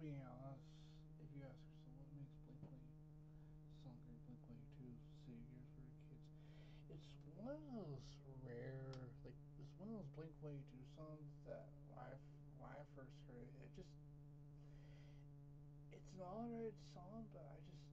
being honest, if you ask yourself what makes Blink One song Blink One Two saviors for kids, it's one of those rare, like it's one of those Blink One Two songs that when I, when I first heard it, it just it's an alright song, but I just